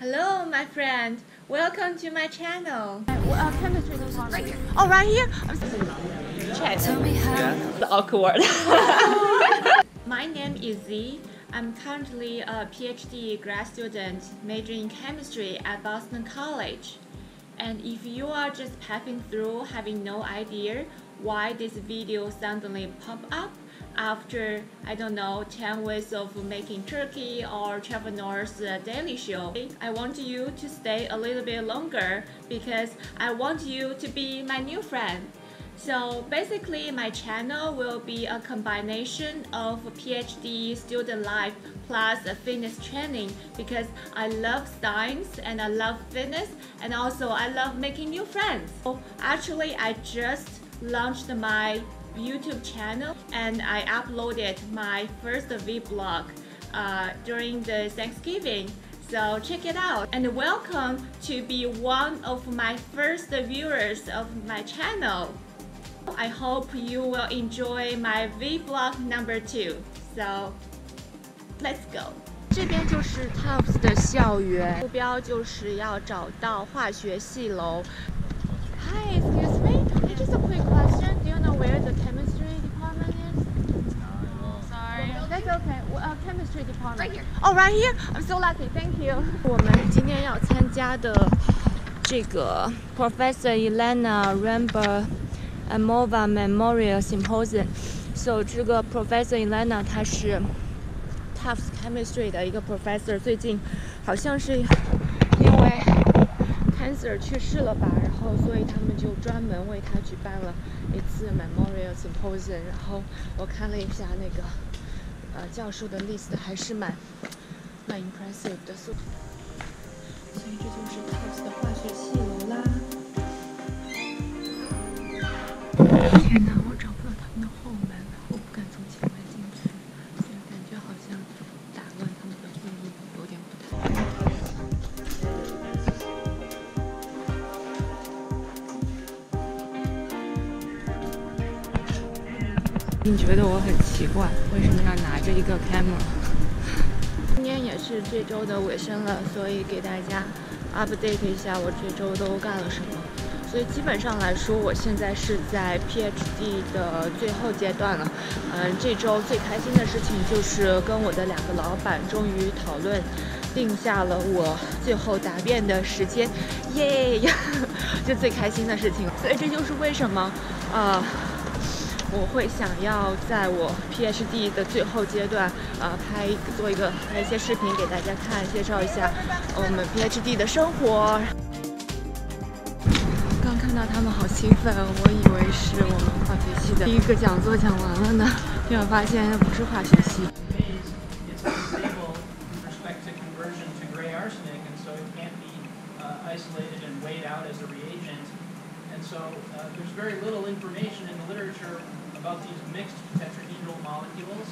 Hello, my friend. Welcome to my channel. Uh, chemistry department. Right here. Oh, right here. Chat. Yeah. Awkward. my name is Zee. I'm currently a PhD grad student majoring in chemistry at Boston College. And if you are just passing through having no idea why this video suddenly pop up after, I don't know, 10 ways of making turkey or Trevor Noah's uh, Daily Show, I want you to stay a little bit longer because I want you to be my new friend. So basically my channel will be a combination of PhD student life plus fitness training because I love science and I love fitness and also I love making new friends. So actually I just launched my YouTube channel and I uploaded my first vlog uh, during the Thanksgiving. So check it out and welcome to be one of my first viewers of my channel. I hope you will enjoy my vlog number two. So let's go. 这边就是 Tufts 的校园，目标就是要找到化学系楼。Hi, excuse me. Just a quick question. Do you know where the chemistry department is? Sorry. That's okay. Uh, chemistry department. Right here. Oh, right here. I'm so lucky. Thank you. 我们今天要参加的这个 Professor Elena Ramber Amova Memorial Symposium。So 这个 Professor Elena 她是 Tufts Chemistry 的一个 professor，最近好像是因为 cancer 去世了吧，然 后所以他们就专门为他举办了一次 memorial symposium。然后我看了一下那个呃教授的 list，还是蛮蛮 impressive 的。所以这就是 TOS 的化学系楼啦。天哪，你觉得我很奇怪，为什么要拿着一个 camera？今天也是这周的尾声了，所以给大家 update 一下我这周都干了什么。所以基本上来说，我现在是在 PhD 的最后阶段了。嗯，这周最开心的事情就是跟我的两个老板终于讨论定下了我最后答辩的时间，耶！就最开心的事情。所以这就是为什么，呃。我会想要在我 PhD 的最后阶段，呃，拍做一个拍一些视频给大家看，介绍一下我们 PhD 的生活。刚看到他们好兴奋，我以为是我们化学系的第一个讲座讲完了呢，结果发现不是化学系。Isolated and weighed out as a reagent. So uh, there's very little information in the literature about these mixed tetrahedral molecules.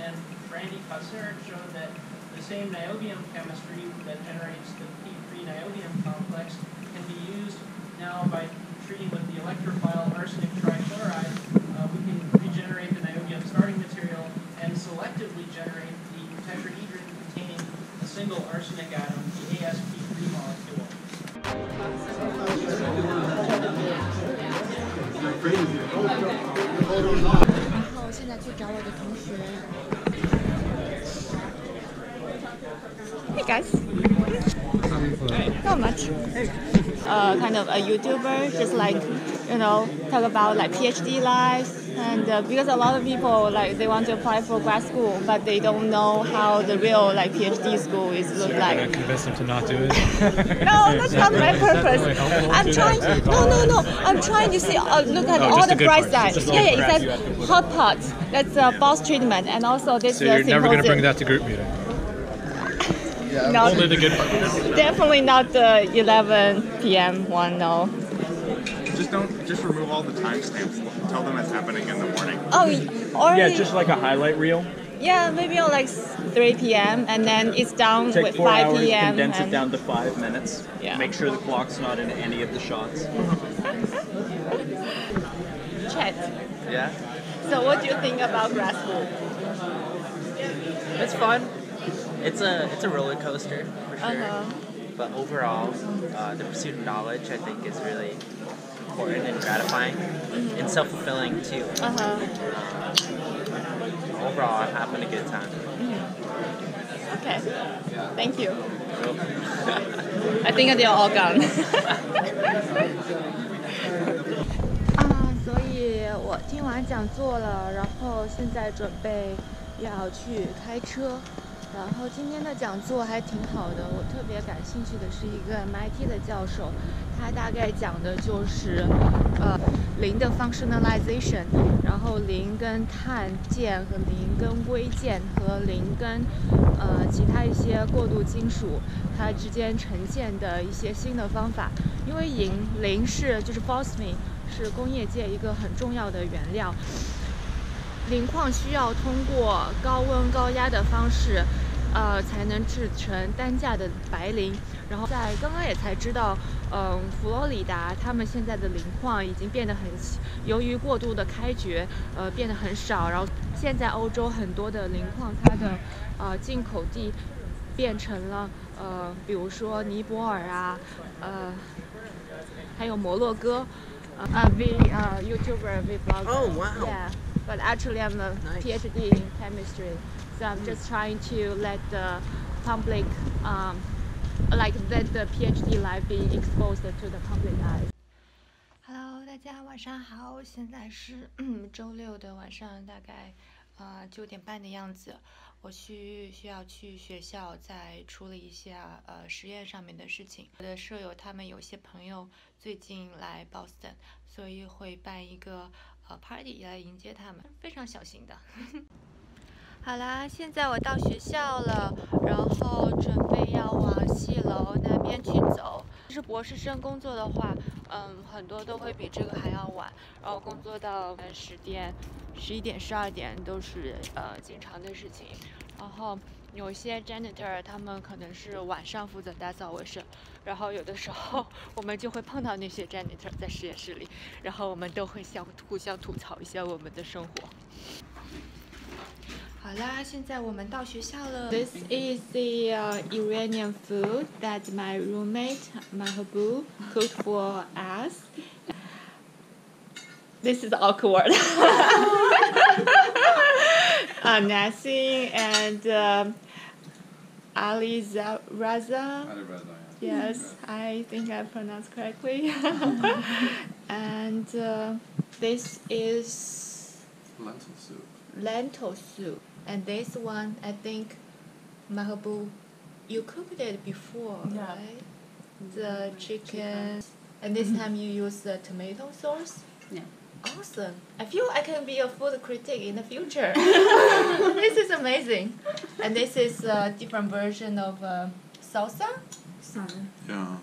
And Brandi Cossairt showed that the same niobium chemistry that generates the P3 niobium complex can be used now by treating with the electrophile arsenic trichloride. Uh, we can regenerate the niobium starting material and selectively generate the tetrahedron containing a single arsenic atom, guys. Not much. Uh, kind of a YouTuber, just like you know, talk about like PhD life, and uh, because a lot of people like they want to apply for grad school, but they don't know how the real like PhD school is look like. gonna convince them to not do it. No, that's not my purpose. really? I'm trying. that? No, no, no. I'm trying to see. Uh, look at all the bright side. Yeah, yeah. It says to hot pot. That's uh, boss treatment, and also this So you're never gonna bring that to group meeting. No, Only the good parts. definitely not the 11 p.m. one. No. Just don't. Just remove all the timestamps. Tell them it's happening in the morning. Oh, or Yeah, just like a highlight reel. yeah, maybe on like 3 p.m. and then it's down Take with four 5 hours, p.m. condense it down to five minutes. Yeah. Make sure the clock's not in any of the shots. Chat. Yeah. So what do you think about grad school? It's fun It's a it's a roller coaster for sure. Uh-huh. But overall, uh, the pursuit of knowledge I think is really important and gratifying and self fulfilling too. Uh-huh. Overall, I'm having a good time. Okay. Thank you. I think they're all gone. 啊，所以我听完讲座了，然后现在准备要去开车。 然后今天的讲座还挺好的，我特别感兴趣的是一个 MIT 的教授，他大概讲的就是呃零的 functionalization，然后零跟碳键和零跟硅键和零跟呃其他一些过渡金属它之间呈现的一些新的方法。因为银零是就是 phosphine 是工业界一个很重要的原料。磷矿需要通过高温高压的方式，呃，才能制成单价的白磷。然后在刚刚也才知道，嗯，佛罗里达他们现在的磷矿已经变得很，由于过度的开掘，呃，变得很少。然后现在欧洲很多的磷矿，它的呃进口地变成了呃，比如说尼泊尔啊，呃，还有摩洛哥。Uh, V uh, YouTuber, V blogger. Oh, wow. Yeah, but actually I'm a Nice. PhD in chemistry, so I'm just trying to let the public, um, like let the PhD life be exposed to the public eye. Hello，大家晚上好，现在是嗯周六的晚上，大概呃九点半的样子。我去需要去学校再处理一下呃实验上面的事情。我的舍友他们有些朋友最近来 Boston，所以会办一个呃 party 来迎接他们，非常小型的。好啦，现在我到学校了，然后准备要往戏楼那边去走。其实博士生工作的话，嗯，很多都会比这个还要晚，然后工作到十点、十一点、十二点都是呃经常的事情。然后有些 janitor 他们可能是晚上负责打扫卫生，然后有的时候我们就会碰到那些 janitor 在实验室里，然后我们都会相互相吐槽一下我们的生活。好啦，现在我们到学校了。This is the uh, Iranian food that my roommate Mahabu cooked for us. This is awkward. Uh, Nassim and um Ali Za- Raza. Yes, I think I pronounced correctly. and uh, this is Lentil soup. lentil soup. And this one, I think, Mahabu, you cooked it before, Yeah. right? The chicken. And this time you use the tomato sauce? Yeah. Awesome. I feel I can be a food critic in the future. this is amazing. And this is a different version of uh, salsa. Yeah.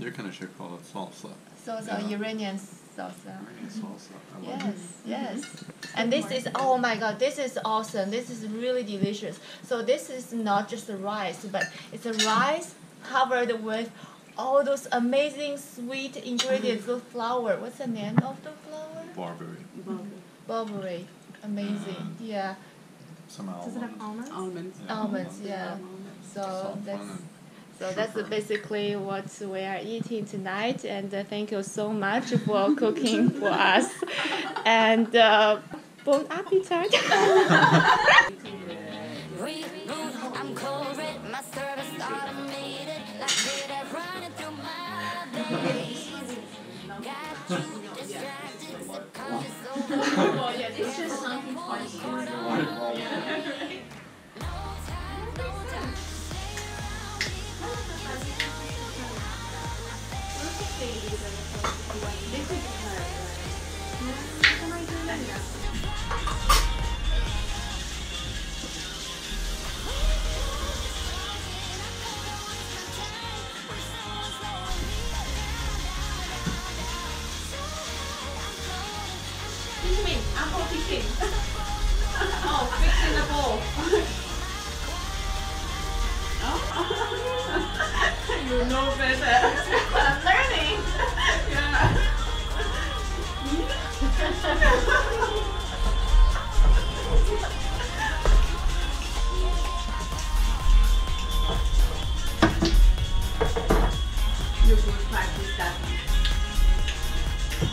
You kind of should call it salsa. Salsa, Yeah. Iranian salsa. Iranian salsa. I Yes, it. yes. And this is oh my god, this is awesome. This is really delicious. So this is not just a rice, but it's a rice covered with all those amazing sweet ingredients of flour. What's the name of the flour? Barberry. Barberry. Barberry. Amazing. Yeah. Some Does it have almonds. almonds? Almonds. Yeah. Almonds, yeah. So Salt that's fun so that's Sugar. basically what we are eating tonight. And uh, thank you so much for cooking for us. And uh, bon appetit. my veins. Got you distracted, subconscious overload. No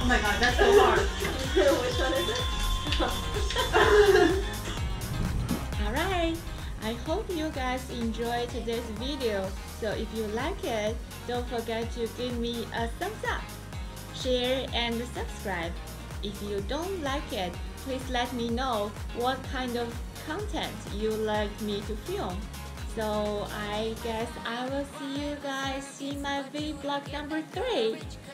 Oh my god, that's so hard. Which one is it? Alright, I hope you guys enjoyed today's video. So if you like it, don't forget to give me a thumbs up, share and subscribe. If you don't like it, please let me know what kind of content you like me to film. So I guess I will see you guys in my vlog number 3. Cause